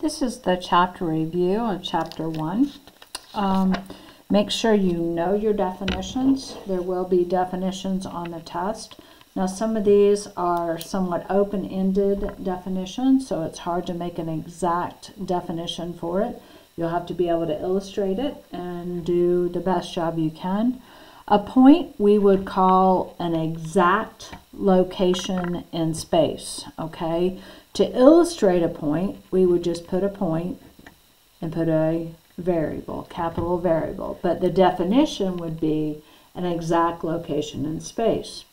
This is the chapter review of chapter one. Um, make sure you know your definitions. There will be definitions on the test. Now some of these are somewhat open-ended definitions, so it's hard to make an exact definition for it. You'll have to be able to illustrate it and do the best job you can. A point we would call an exact location in space, okay? To illustrate a point, we would just put a point and put a variable, capital variable. But the definition would be an exact location in space.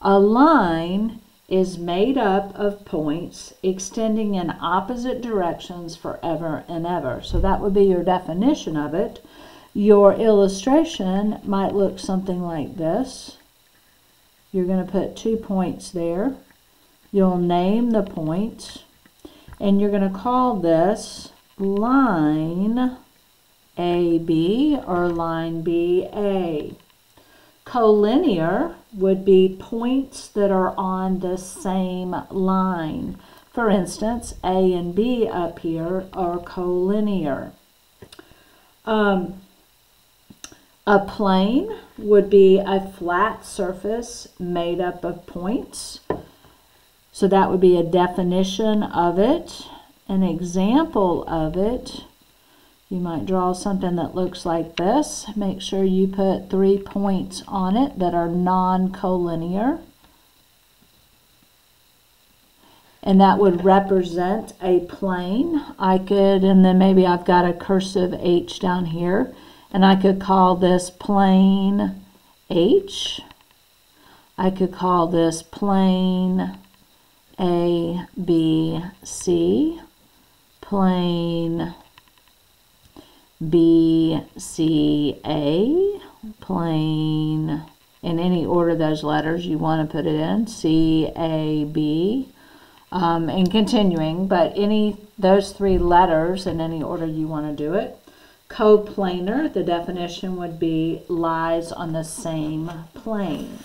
A line is made up of points extending in opposite directions forever and ever. So that would be your definition of it. Your illustration might look something like this. You're going to put two points there. You'll name the and you're going to call this line AB or line BA. Collinear would be points that are on the same line. For instance, A and B up here are collinear. Um, a plane would be a flat surface made up of points. So that would be a definition of it. An example of it, you might draw something that looks like this. Make sure you put three points on it that are non-collinear. And that would represent a plane. I could, and then maybe I've got a cursive H down here, and I could call this plane H. I could call this plane a, B, C, plane B, C, A, plane, in any order those letters you want to put it in, C, A, B, um, and continuing, but any, those three letters in any order you want to do it. Coplanar, the definition would be lies on the same plane.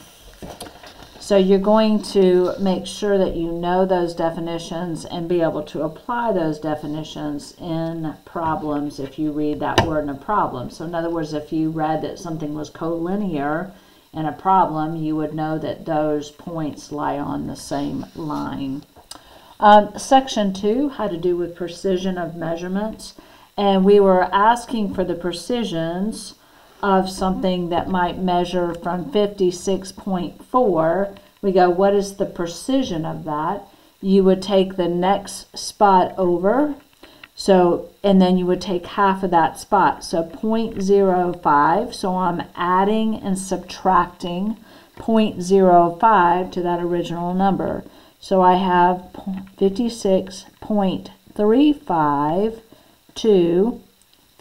So you're going to make sure that you know those definitions and be able to apply those definitions in problems if you read that word in a problem. So in other words, if you read that something was collinear in a problem, you would know that those points lie on the same line. Um, section 2 had to do with precision of measurements. And we were asking for the precisions of something that might measure from 56.4, we go, what is the precision of that? You would take the next spot over, so, and then you would take half of that spot. So 0.05, so I'm adding and subtracting 0.05 to that original number. So I have 56.35 to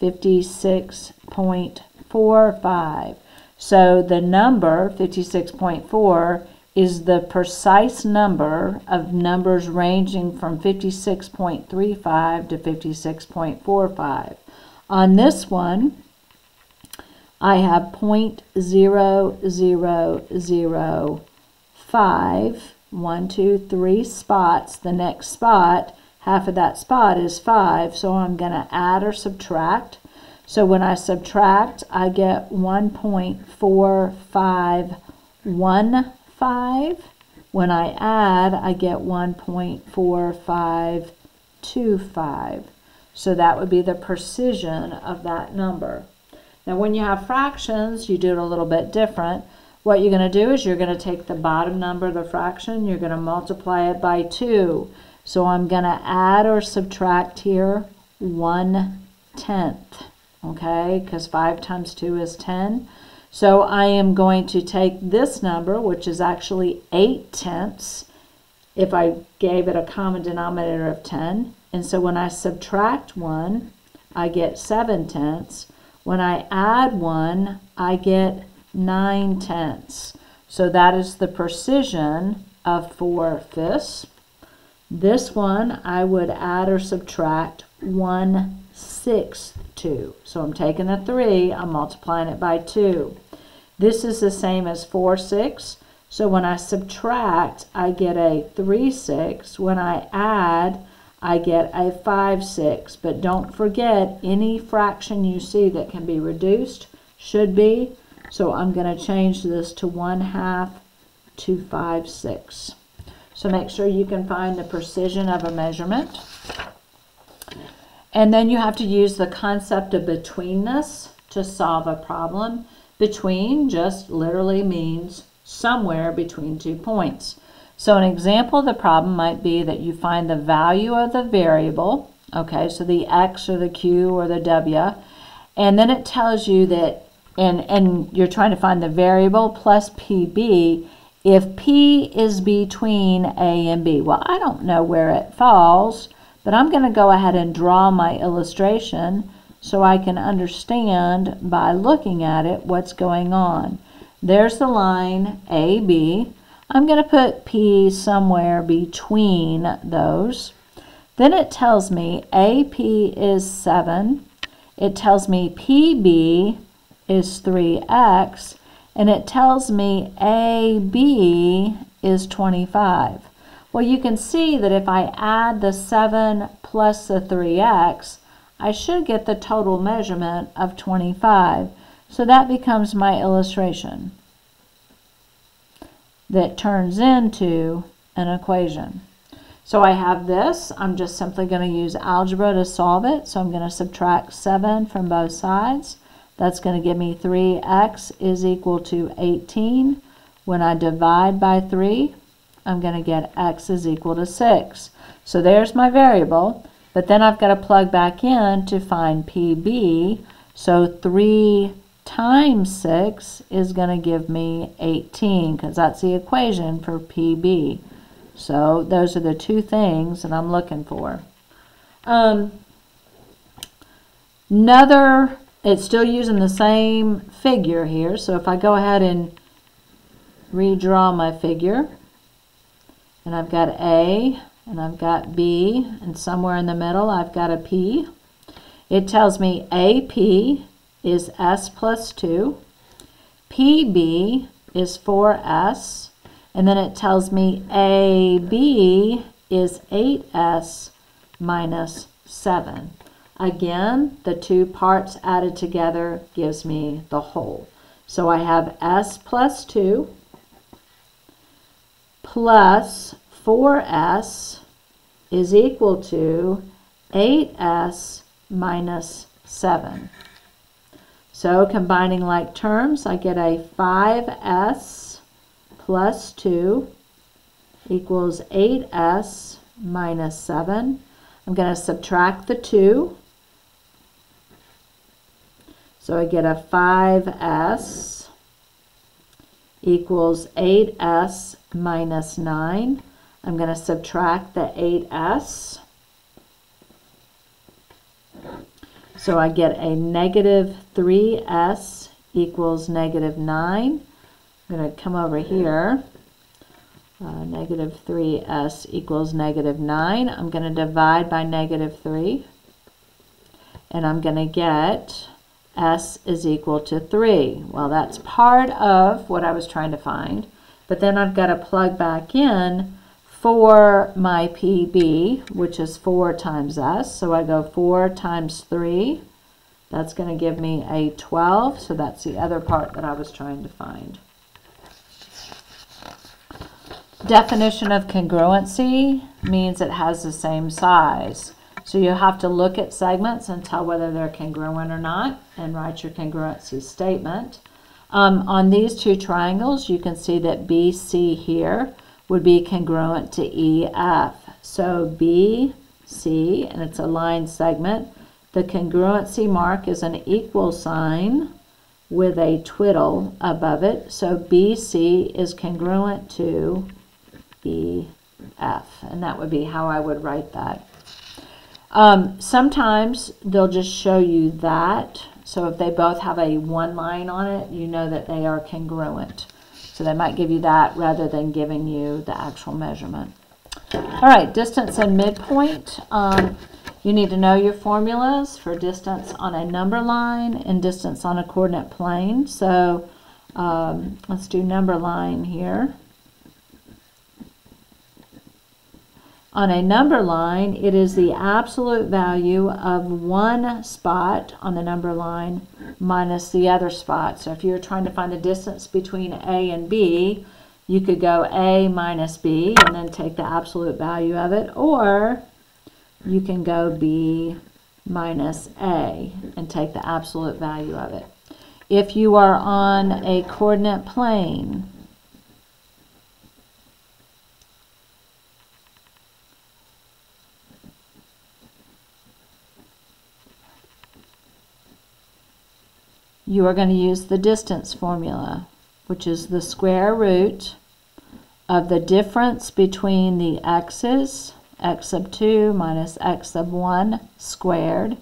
56.35. 56.45. So the number 56.4 is the precise number of numbers ranging from 56.35 to 56.45. On this one, I have 0.0005, one, two, three spots. The next spot, half of that spot is 5, so I'm going to add or subtract so when I subtract, I get 1.4515. When I add, I get 1.4525. So that would be the precision of that number. Now when you have fractions, you do it a little bit different. What you're going to do is you're going to take the bottom number of the fraction, you're going to multiply it by 2. So I'm going to add or subtract here 1 tenth okay, because 5 times 2 is 10. So I am going to take this number, which is actually 8 tenths, if I gave it a common denominator of 10. And so when I subtract 1, I get 7 tenths. When I add 1, I get 9 tenths. So that is the precision of 4 fifths. This one, I would add or subtract 1 sixth 2. So I'm taking the 3, I'm multiplying it by 2. This is the same as 4 6. So when I subtract, I get a 3 6. When I add, I get a 5 6. But don't forget, any fraction you see that can be reduced should be. So I'm going to change this to 1 half to 5 6. So make sure you can find the precision of a measurement. And then you have to use the concept of betweenness to solve a problem. Between just literally means somewhere between two points. So an example of the problem might be that you find the value of the variable, okay, so the x or the q or the w, and then it tells you that, and, and you're trying to find the variable plus pb if p is between a and b. Well, I don't know where it falls, but I'm going to go ahead and draw my illustration so I can understand by looking at it what's going on. There's the line AB. I'm going to put P somewhere between those. Then it tells me AP is 7. It tells me PB is 3x. And it tells me AB is 25. Well, you can see that if I add the 7 plus the 3x, I should get the total measurement of 25. So that becomes my illustration that turns into an equation. So I have this. I'm just simply going to use algebra to solve it. So I'm going to subtract 7 from both sides. That's going to give me 3x is equal to 18. When I divide by 3, I'm going to get x is equal to 6. So there's my variable. But then I've got to plug back in to find PB. So 3 times 6 is going to give me 18 because that's the equation for PB. So those are the two things that I'm looking for. Um, another, it's still using the same figure here. So if I go ahead and redraw my figure, and I've got A, and I've got B, and somewhere in the middle I've got a P. It tells me AP is S plus 2. PB is 4S. And then it tells me AB is 8S minus 7. Again, the two parts added together gives me the whole. So I have S plus 2 plus 4S is equal to 8S minus 7. So combining like terms, I get a 5s plus 2 equals 8s minus 7. I'm going to subtract the 2. So I get a 5s equals 8s minus 9. I'm going to subtract the 8s. So I get a negative 3s equals negative 9. I'm going to come over here. Uh, negative 3s equals negative 9. I'm going to divide by negative 3. And I'm going to get s is equal to 3. Well, that's part of what I was trying to find. But then I've got to plug back in for my PB, which is 4 times S. So I go 4 times 3. That's going to give me a 12. So that's the other part that I was trying to find. Definition of congruency means it has the same size. So you have to look at segments and tell whether they're congruent or not and write your congruency statement. Um, on these two triangles, you can see that BC here would be congruent to EF. So BC, and it's a line segment, the congruency mark is an equal sign with a twiddle above it. So BC is congruent to EF, and that would be how I would write that. Um, sometimes they'll just show you that. So if they both have a one line on it, you know that they are congruent. So they might give you that rather than giving you the actual measurement. All right, distance and midpoint. Um, you need to know your formulas for distance on a number line and distance on a coordinate plane. So um, let's do number line here. On a number line, it is the absolute value of one spot on the number line minus the other spot. So if you're trying to find the distance between A and B, you could go A minus B and then take the absolute value of it, or you can go B minus A and take the absolute value of it. If you are on a coordinate plane, you are going to use the distance formula, which is the square root of the difference between the x's, x sub 2 minus x sub 1 squared,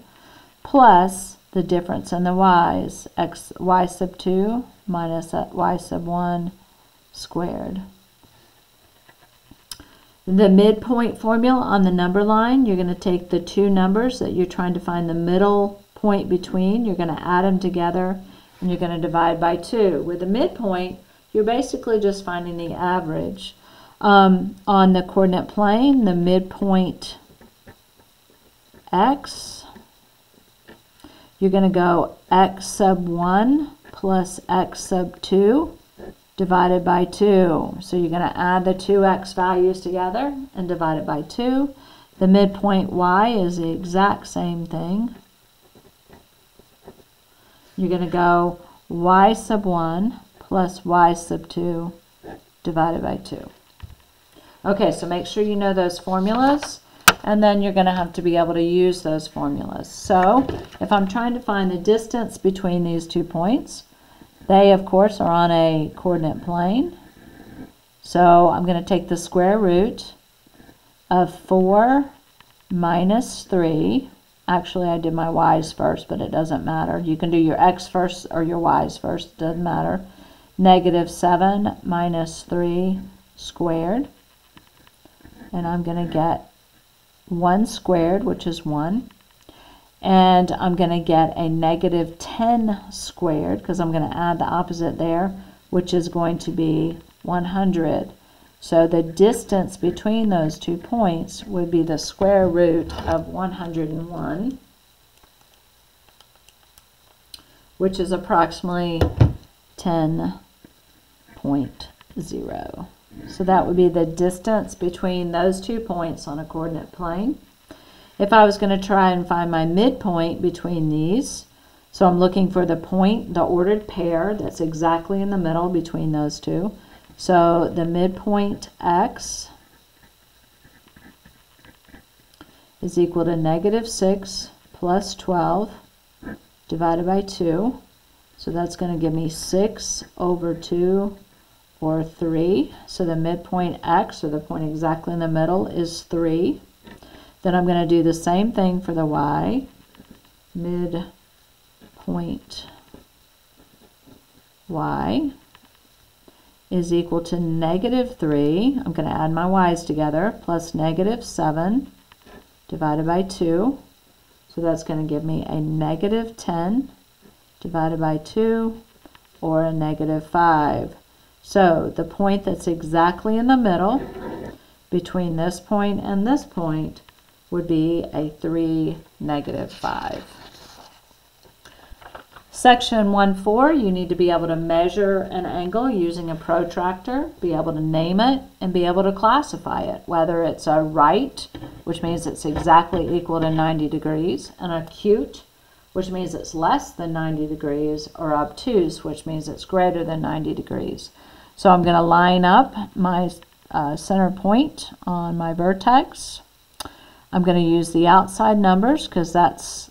plus the difference in the y's, x, y sub 2 minus uh, y sub 1 squared. The midpoint formula on the number line, you're going to take the two numbers that you're trying to find the middle point between. You're going to add them together and you're going to divide by 2. With the midpoint, you're basically just finding the average. Um, on the coordinate plane, the midpoint x, you're going to go x sub 1 plus x sub 2 divided by 2. So you're going to add the two x values together and divide it by 2. The midpoint y is the exact same thing. You're going to go y sub 1 plus y sub 2 divided by 2. Okay, so make sure you know those formulas, and then you're going to have to be able to use those formulas. So if I'm trying to find the distance between these two points, they, of course, are on a coordinate plane. So I'm going to take the square root of 4 minus 3 Actually, I did my y's first, but it doesn't matter. You can do your x first or your y's first. Doesn't matter. Negative 7 minus 3 squared. And I'm going to get 1 squared, which is 1. And I'm going to get a negative 10 squared, because I'm going to add the opposite there, which is going to be 100. So the distance between those two points would be the square root of 101, which is approximately 10.0. So that would be the distance between those two points on a coordinate plane. If I was going to try and find my midpoint between these, so I'm looking for the point, the ordered pair that's exactly in the middle between those two. So the midpoint x is equal to negative 6 plus 12 divided by 2. So that's going to give me 6 over 2 or 3. So the midpoint x, or the point exactly in the middle, is 3. Then I'm going to do the same thing for the y. Midpoint y is equal to negative 3. I'm going to add my y's together, plus negative 7 divided by 2. So that's going to give me a negative 10 divided by 2, or a negative 5. So the point that's exactly in the middle between this point and this point would be a 3, negative 5. Section 1.4, you need to be able to measure an angle using a protractor, be able to name it, and be able to classify it, whether it's a right, which means it's exactly equal to 90 degrees, an acute, which means it's less than 90 degrees, or obtuse, which means it's greater than 90 degrees. So I'm going to line up my uh, center point on my vertex. I'm going to use the outside numbers because that's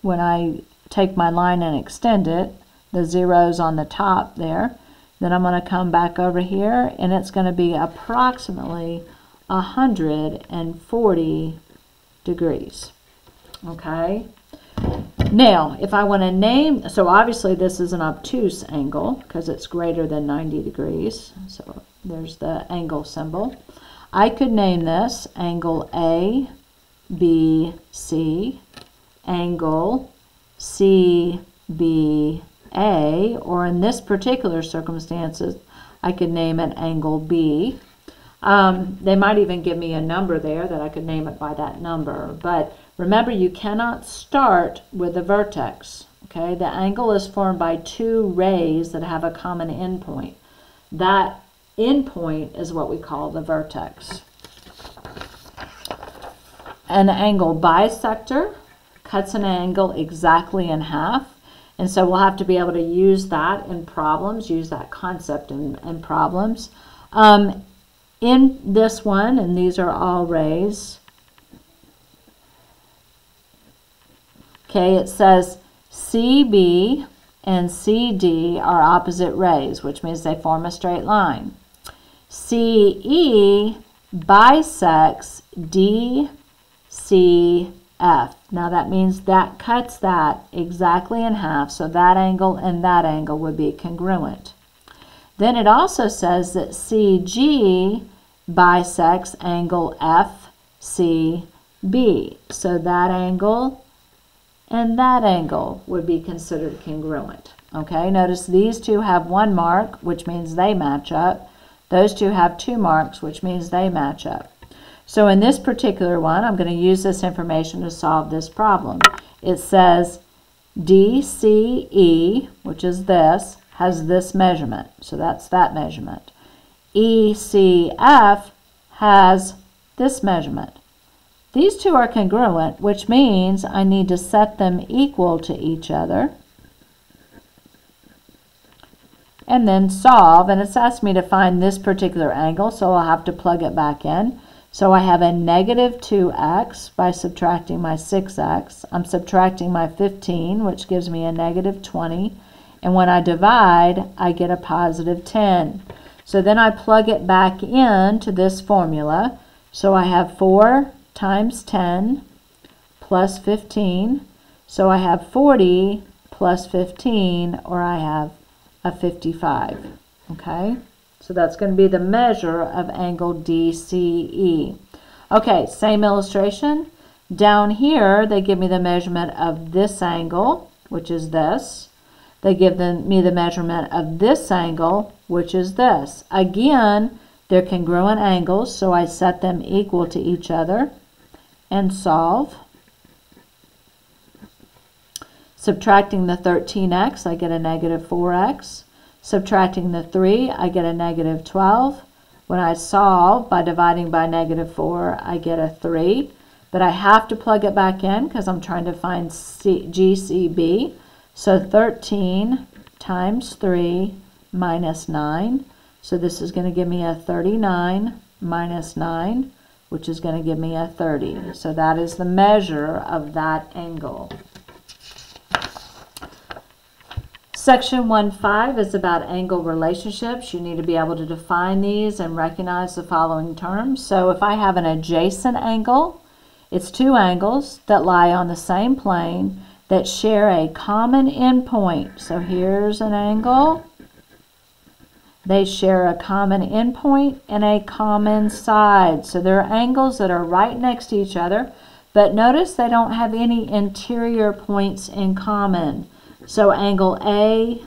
when I take my line and extend it, the zeros on the top there. Then I'm going to come back over here and it's going to be approximately 140 degrees. Okay. Now, if I want to name, so obviously this is an obtuse angle because it's greater than 90 degrees. So there's the angle symbol. I could name this angle A, B, C, angle CBA, or in this particular circumstances, I could name it angle B. Um, they might even give me a number there that I could name it by that number. But remember, you cannot start with a vertex. Okay, the angle is formed by two rays that have a common endpoint. That endpoint is what we call the vertex. An angle bisector cuts an angle exactly in half. And so we'll have to be able to use that in problems, use that concept in, in problems. Um, in this one, and these are all rays, okay, it says CB and CD are opposite rays, which means they form a straight line. CE bisects DCF. Now that means that cuts that exactly in half, so that angle and that angle would be congruent. Then it also says that CG bisects angle FCB. So that angle and that angle would be considered congruent. Okay, notice these two have one mark, which means they match up. Those two have two marks, which means they match up. So in this particular one, I'm going to use this information to solve this problem. It says DCE, which is this, has this measurement. So that's that measurement. ECF has this measurement. These two are congruent, which means I need to set them equal to each other. And then solve, and it's asked me to find this particular angle, so I'll have to plug it back in. So I have a negative 2x by subtracting my 6x. I'm subtracting my 15, which gives me a negative 20. And when I divide, I get a positive 10. So then I plug it back into this formula. So I have 4 times 10 plus 15. So I have 40 plus 15, or I have a 55. Okay, so that's going to be the measure of angle DCE. Okay, same illustration. Down here, they give me the measurement of this angle, which is this. They give them, me the measurement of this angle, which is this. Again, they're congruent angles, so I set them equal to each other and solve. Subtracting the 13x, I get a negative 4x. Subtracting the 3, I get a negative 12. When I solve by dividing by negative 4, I get a 3. But I have to plug it back in because I'm trying to find C GCB. So 13 times 3 minus 9. So this is going to give me a 39 minus 9, which is going to give me a 30. So that is the measure of that angle. Section 1.5 is about angle relationships. You need to be able to define these and recognize the following terms. So if I have an adjacent angle, it's two angles that lie on the same plane that share a common endpoint. So here's an angle. They share a common endpoint and a common side. So they're angles that are right next to each other, but notice they don't have any interior points in common. So angle A,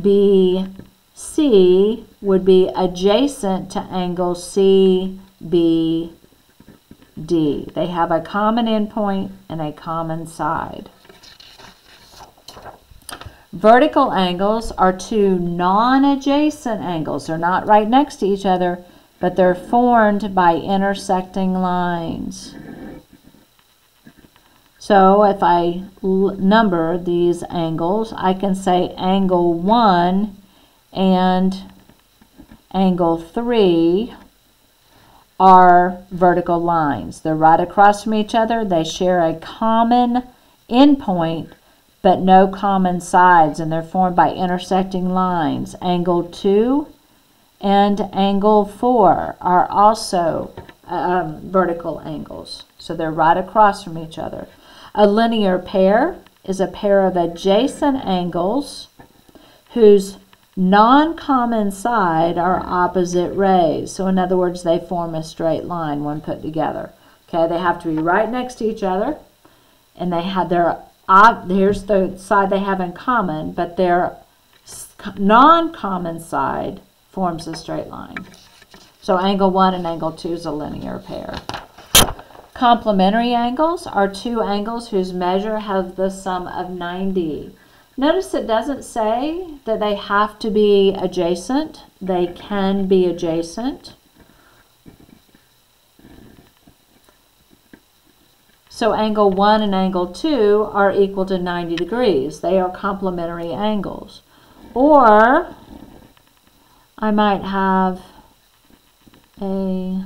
B, C would be adjacent to angle C, B, D. They have a common endpoint and a common side. Vertical angles are two non-adjacent angles. They're not right next to each other, but they're formed by intersecting lines. So if I number these angles, I can say angle 1 and angle 3 are vertical lines. They're right across from each other. They share a common endpoint, but no common sides, and they're formed by intersecting lines. Angle 2 and angle 4 are also um, vertical angles. So they're right across from each other. A linear pair is a pair of adjacent angles whose non-common side are opposite rays. So in other words, they form a straight line when put together. Okay, they have to be right next to each other, and they have their here's the side they have in common, but their non-common side forms a straight line. So angle 1 and angle 2 is a linear pair. Complementary angles are two angles whose measure have the sum of 90. Notice it doesn't say that they have to be adjacent. They can be adjacent. So angle 1 and angle 2 are equal to 90 degrees. They are complementary angles. Or I might have A,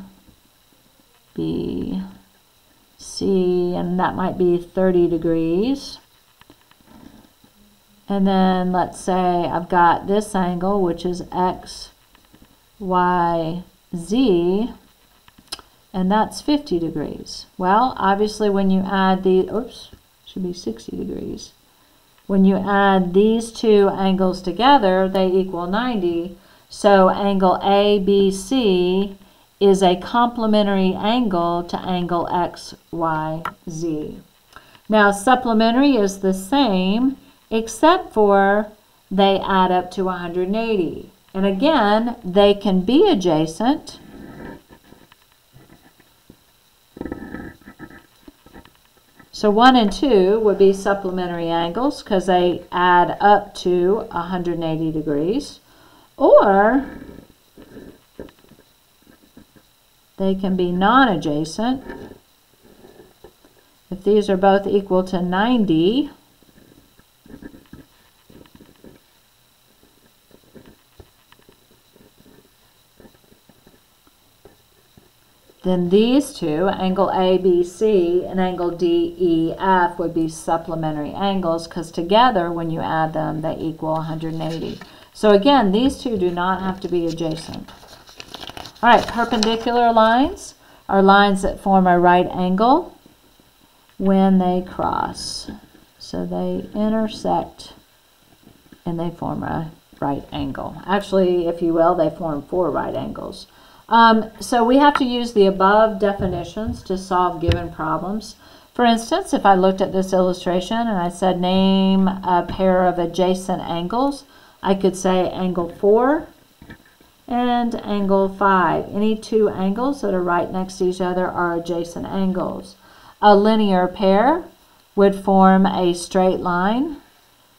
B, C, and that might be 30 degrees. And then let's say I've got this angle, which is X, Y, Z, and that's 50 degrees. Well, obviously when you add the, oops, should be 60 degrees. When you add these two angles together, they equal 90. So angle ABC is a complementary angle to angle XYZ. Now supplementary is the same except for they add up to 180. And again, they can be adjacent. So 1 and 2 would be supplementary angles because they add up to 180 degrees. Or they can be non-adjacent. If these are both equal to 90, then these two, angle ABC and angle DEF, would be supplementary angles because together, when you add them, they equal 180. So again, these two do not have to be adjacent. All right, perpendicular lines are lines that form a right angle when they cross. So they intersect and they form a right angle. Actually, if you will, they form four right angles. Um, so we have to use the above definitions to solve given problems. For instance, if I looked at this illustration and I said name a pair of adjacent angles, I could say angle 4 and angle 5. Any two angles that are right next to each other are adjacent angles. A linear pair would form a straight line.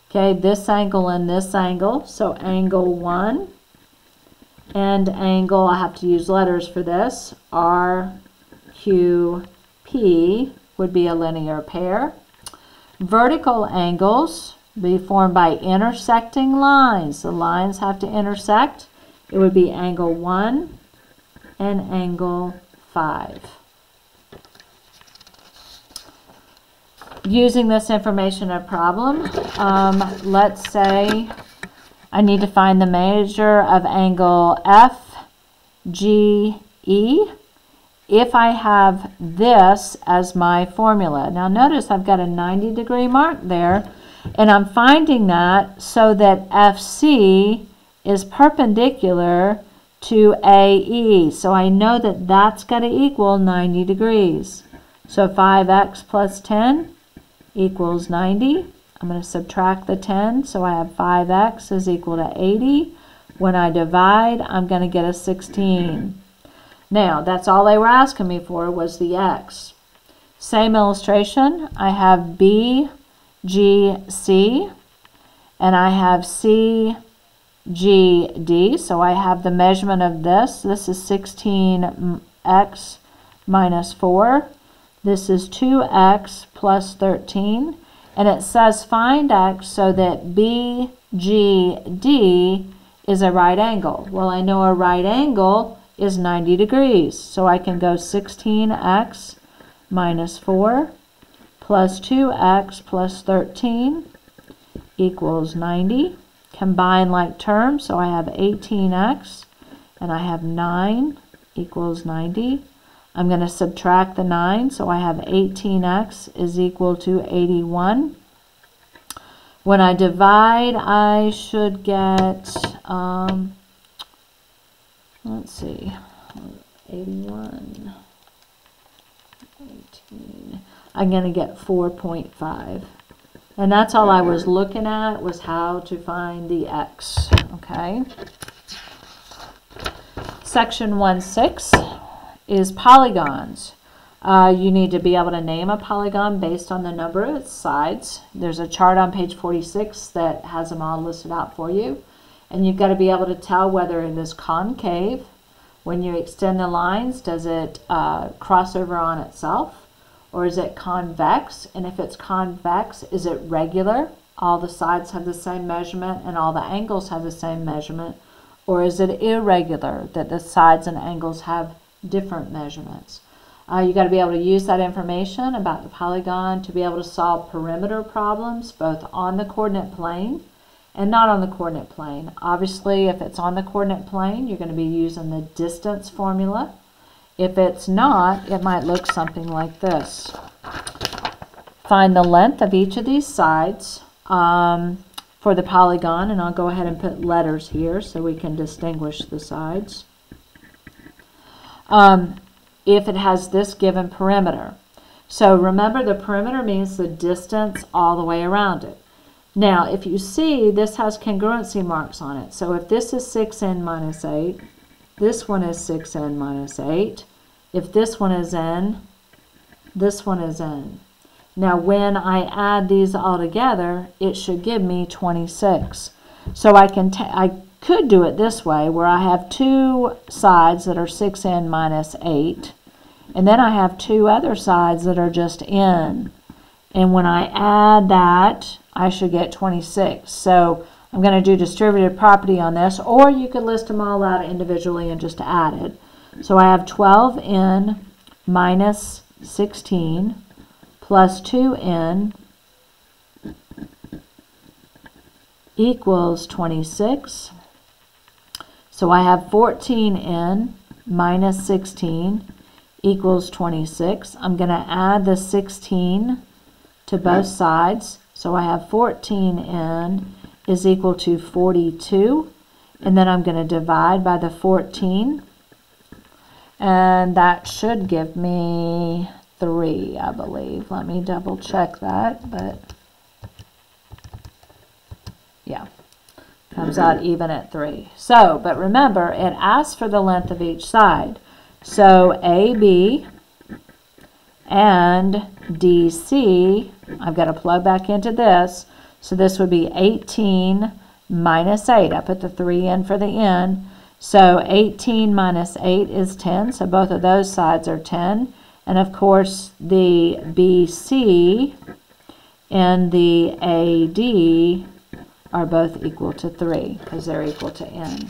Okay, this angle and this angle, so angle 1 and angle, I have to use letters for this, R, Q, P would be a linear pair. Vertical angles be formed by intersecting lines. The lines have to intersect. It would be angle 1 and angle 5. Using this information in a problem, um, let's say I need to find the measure of angle FGE if I have this as my formula. Now notice I've got a 90 degree mark there and I'm finding that so that FC is perpendicular to AE. So I know that that's got to equal 90 degrees. So 5x plus 10 equals 90. I'm going to subtract the 10, so I have 5x is equal to 80. When I divide, I'm going to get a 16. Now, that's all they were asking me for was the x. Same illustration, I have B, G, C, and I have C, G, D. So I have the measurement of this. This is 16x minus 4. This is 2x plus 13. And it says find x so that BGD is a right angle. Well, I know a right angle is 90 degrees. So I can go 16x minus 4 plus 2x plus 13 equals 90. Combine like terms, so I have 18x and I have 9 equals 90. I'm going to subtract the 9, so I have 18x is equal to 81. When I divide, I should get, um, let's see, 81, 18. I'm going to get 4.5. And that's all I was looking at was how to find the x, okay? Section 1.6 is polygons. Uh, you need to be able to name a polygon based on the number of its sides. There's a chart on page 46 that has them all listed out for you. And you've got to be able to tell whether it is concave. When you extend the lines, does it uh, cross over on itself? Or is it convex? And if it's convex, is it regular? All the sides have the same measurement and all the angles have the same measurement. Or is it irregular, that the sides and angles have different measurements? Uh, you got to be able to use that information about the polygon to be able to solve perimeter problems both on the coordinate plane and not on the coordinate plane. Obviously, if it's on the coordinate plane, you're going to be using the distance formula. If it's not, it might look something like this. Find the length of each of these sides um, for the polygon, and I'll go ahead and put letters here so we can distinguish the sides. Um, if it has this given perimeter. So remember the perimeter means the distance all the way around it. Now if you see this has congruency marks on it. So if this is 6n minus 8, this one is 6n minus 8. If this one is n, this one is n. Now when I add these all together, it should give me 26. So I can I could do it this way where I have two sides that are 6n minus 8 and then I have two other sides that are just n. And when I add that, I should get 26. So I'm going to do distributive property on this, or you could list them all out individually and just add it. So I have 12n minus 16 plus 2n equals 26. So I have 14n minus 16 equals 26. I'm going to add the 16 to both sides. So I have 14n is equal to 42. And then I'm going to divide by the 14. And that should give me 3, I believe. Let me double check that. But yeah, comes out even at 3. So, but remember, it asks for the length of each side. So AB and DC, I've got to plug back into this. So this would be 18 minus 8. I put the 3 in for the n. So 18 minus 8 is 10. So both of those sides are 10. And of course, the BC and the AD are both equal to 3 because they're equal to n.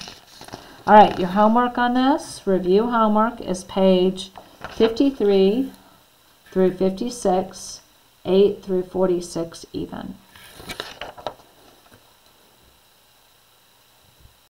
All right, your homework on this, review homework, is page 53 through 56, 8 through 46 even.